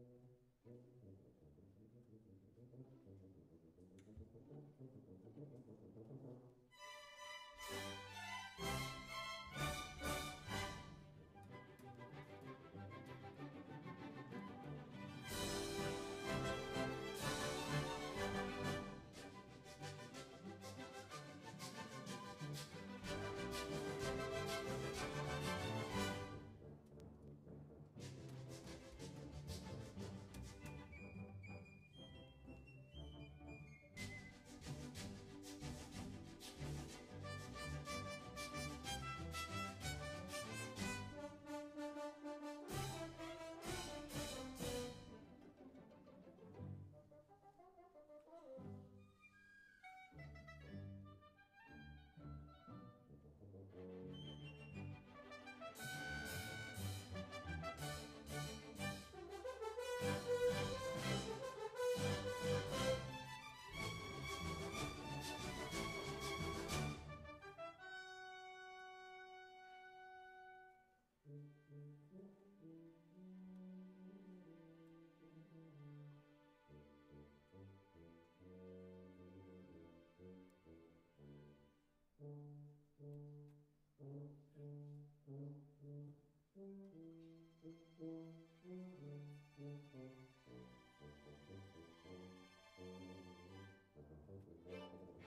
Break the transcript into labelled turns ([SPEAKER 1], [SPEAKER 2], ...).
[SPEAKER 1] Thank you. et et